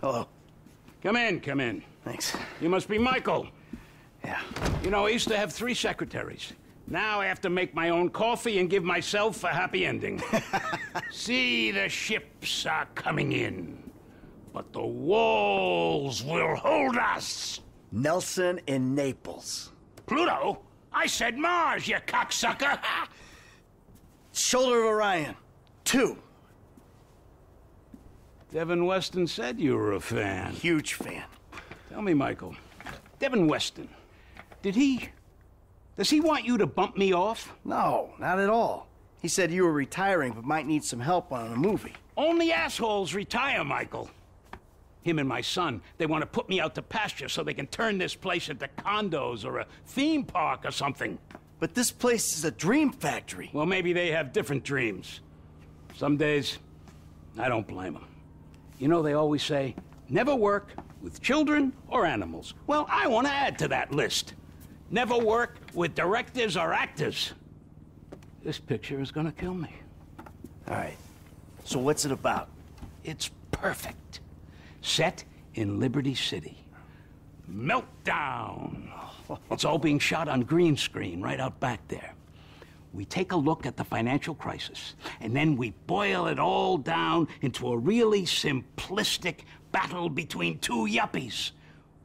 Hello. Come in, come in. Thanks. You must be Michael. Yeah. You know, I used to have three secretaries. Now I have to make my own coffee and give myself a happy ending. See, the ships are coming in, but the walls will hold us. Nelson in Naples. Pluto? I said Mars, you cocksucker! Shoulder of Orion. Two. Devin Weston said you were a fan. Huge fan. Tell me, Michael, Devin Weston, did he... Does he want you to bump me off? No, not at all. He said you were retiring but might need some help on a movie. Only assholes retire, Michael. Him and my son, they want to put me out to pasture so they can turn this place into condos or a theme park or something. But this place is a dream factory. Well, maybe they have different dreams. Some days, I don't blame them. You know, they always say, never work with children or animals. Well, I want to add to that list. Never work with directors or actors. This picture is gonna kill me. All right. So what's it about? It's perfect. Set in Liberty City. Meltdown. It's all being shot on green screen right out back there. We take a look at the financial crisis, and then we boil it all down into a really simplistic battle between two yuppies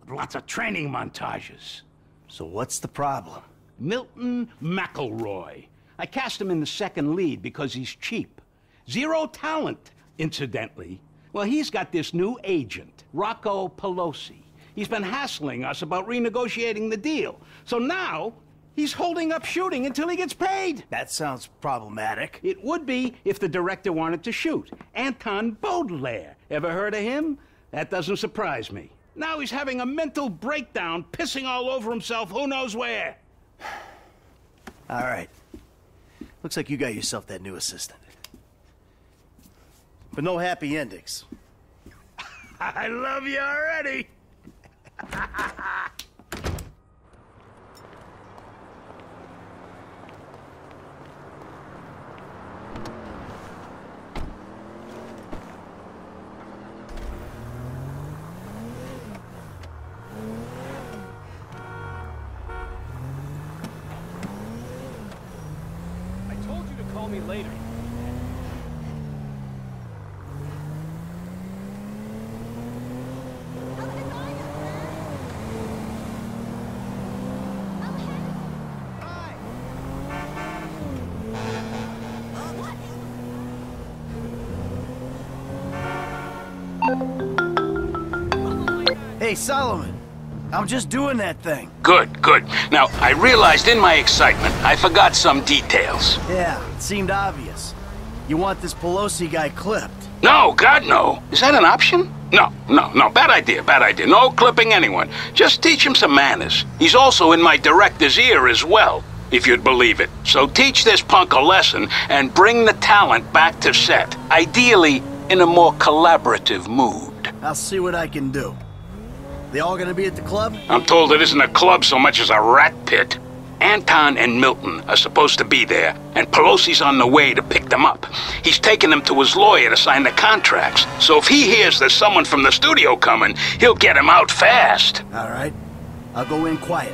with lots of training montages. So what's the problem? Milton McIlroy. I cast him in the second lead because he's cheap. Zero talent, incidentally. Well, he's got this new agent, Rocco Pelosi. He's been hassling us about renegotiating the deal. So now, he's holding up shooting until he gets paid. That sounds problematic. It would be if the director wanted to shoot. Anton Beaudelaire. Ever heard of him? That doesn't surprise me. Now he's having a mental breakdown, pissing all over himself who knows where. All right. Looks like you got yourself that new assistant. But no happy endings. I love you already. I told you to call me later. Hey, Solomon. I'm just doing that thing. Good, good. Now, I realized in my excitement, I forgot some details. Yeah, it seemed obvious. You want this Pelosi guy clipped. No, God, no. Is that an option? No, no, no. Bad idea, bad idea. No clipping anyone. Just teach him some manners. He's also in my director's ear as well, if you'd believe it. So teach this punk a lesson and bring the talent back to set. Ideally, in a more collaborative mood. I'll see what I can do. They all gonna be at the club? I'm told it isn't a club so much as a rat pit. Anton and Milton are supposed to be there, and Pelosi's on the way to pick them up. He's taking them to his lawyer to sign the contracts, so if he hears there's someone from the studio coming, he'll get him out fast. All right. I'll go in quiet.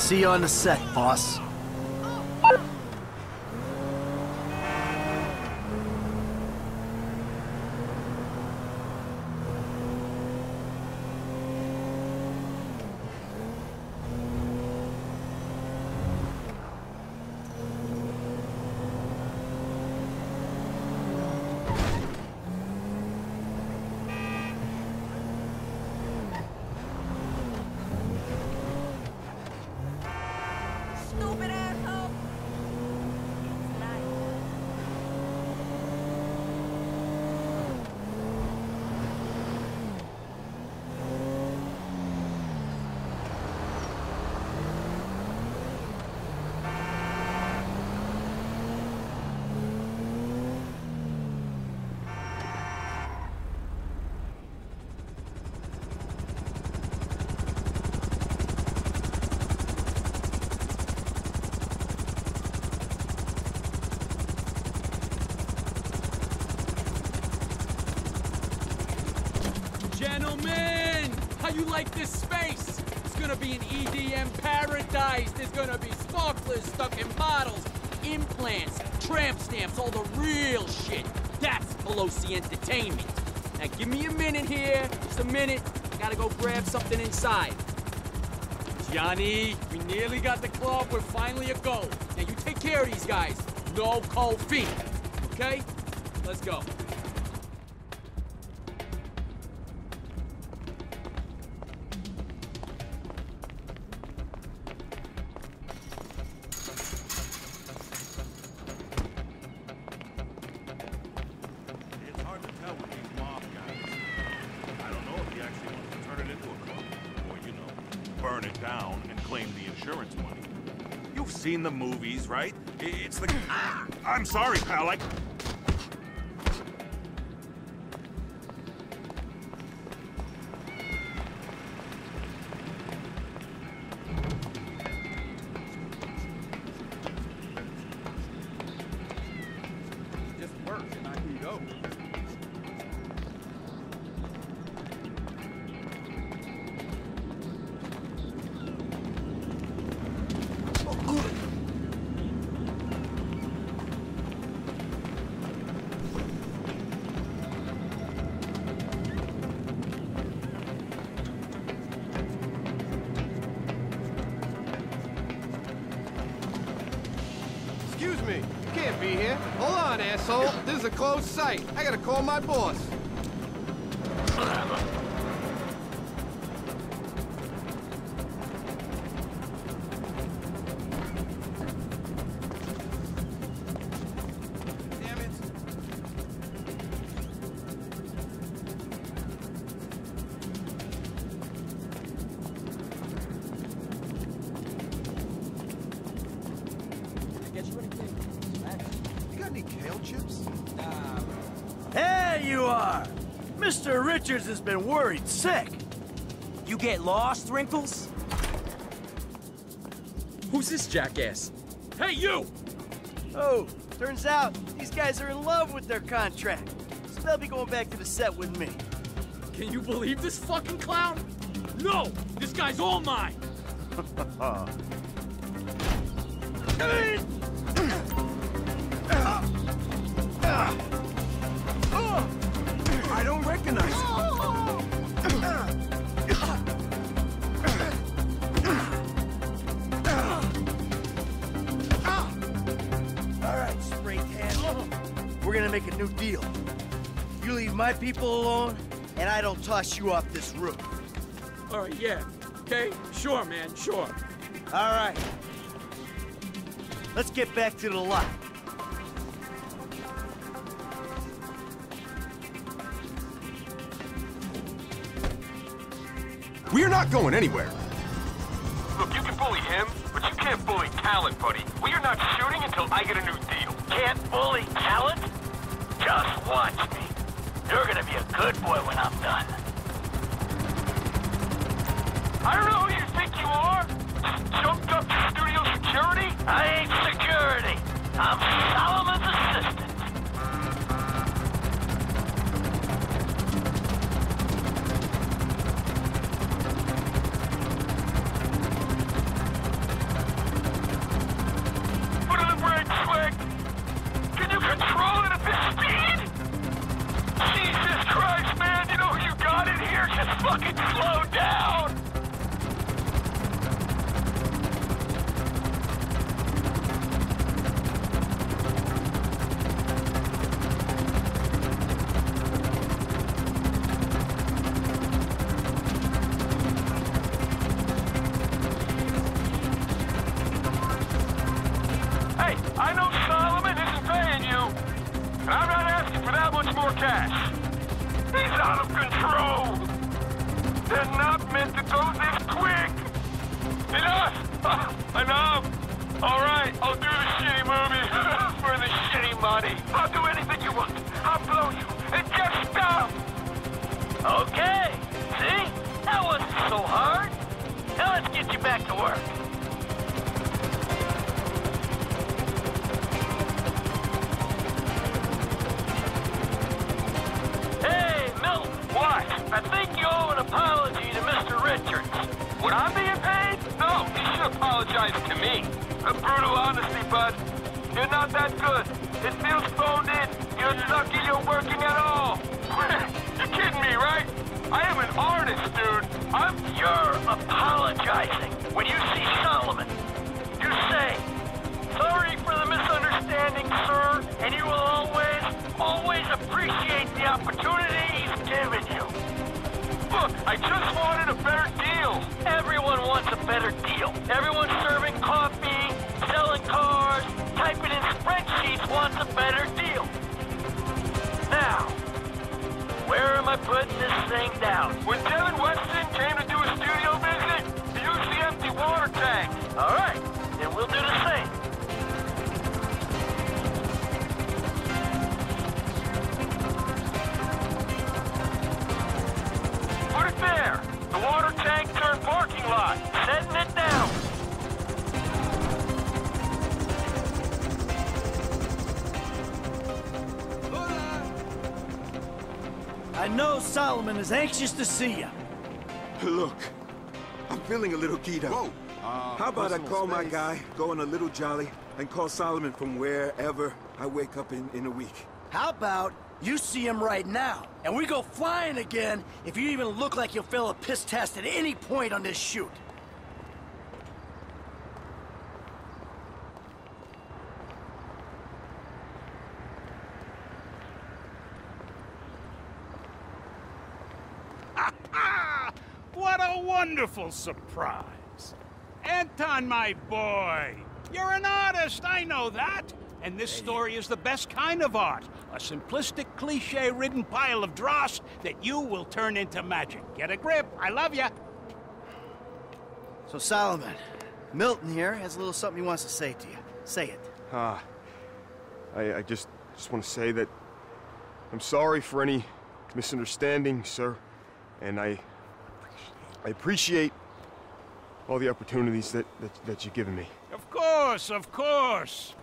See you on the set, boss. How you like this space. It's gonna be an EDM paradise. There's gonna be sparklers stuck in bottles, implants, tramp stamps, all the real shit. That's Pelosi Entertainment. Now give me a minute here, just a minute. Gotta go grab something inside. Johnny, we nearly got the club. We're finally a go. Now you take care of these guys. No cold feet. Okay? Let's go. Down and claim the insurance money. You've seen the movies, right? It's the... Ah! I'm sorry, pal. I... asshole. This is a closed site. I gotta call my boss. Mr. Richards has been worried sick. You get lost, Wrinkles? Who's this jackass? Hey, you! Oh, turns out these guys are in love with their contract. So they'll be going back to the set with me. Can you believe this fucking clown? No! This guy's all mine! gonna make a new deal. You leave my people alone, and I don't toss you off this roof. All right, yeah. Okay? Sure, man, sure. All right. Let's get back to the lot. We're not going anywhere. Look, you can bully him, but you can't bully talent, buddy. We are not shooting until I get a new deal. Can't bully talent? Just watch me. You're gonna be a good boy when I'm done. I don't know who you think you are. Jumped up to studio security? I ain't security. I'm Solomon's assistant. Cash. He's out of control. They're not meant to go this quick. Enough! Enough! All right, I'll do A brutal honesty, bud. You're not that good. It feels phoned in. You're lucky you're working at all. you're kidding me, right? I am an artist, dude. I'm... You're apologizing. When you see Solomon, you say, Sorry for the misunderstanding, sir, and you will always, always appreciate the opportunity he's given you. Look, I just wanted a better deal. Everyone wants a better deal. Everyone serving coffee, wants a better deal. Now, where am I putting this thing down? When Devin Weston came to do a studio visit, he used the empty water tank. All right, Solomon is anxious to see you. Look, I'm feeling a little keyed up. Whoa. Uh, How about I call my guy, go on a little jolly, and call Solomon from wherever I wake up in, in a week? How about you see him right now, and we go flying again if you even look like you'll fail a piss test at any point on this shoot. What a wonderful surprise. Anton, my boy. You're an artist, I know that. And this story is the best kind of art. A simplistic, cliche-ridden pile of dross that you will turn into magic. Get a grip. I love you. So Solomon, Milton here has a little something he wants to say to you. Say it. Ah, I, I just just want to say that I'm sorry for any misunderstanding, sir, and I I appreciate all the opportunities that, that that you've given me. Of course, of course.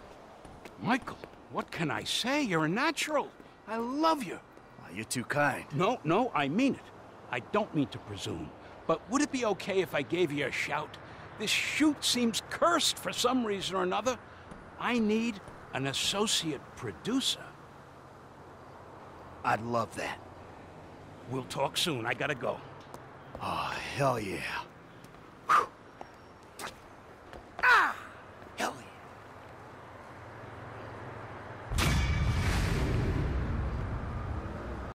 Michael, what can I say? You're a natural. I love you. Well, you're too kind. No, no, I mean it. I don't mean to presume. But would it be okay if I gave you a shout? This shoot seems cursed for some reason or another. I need an associate producer. I'd love that. We'll talk soon. I gotta go. Oh, hell yeah.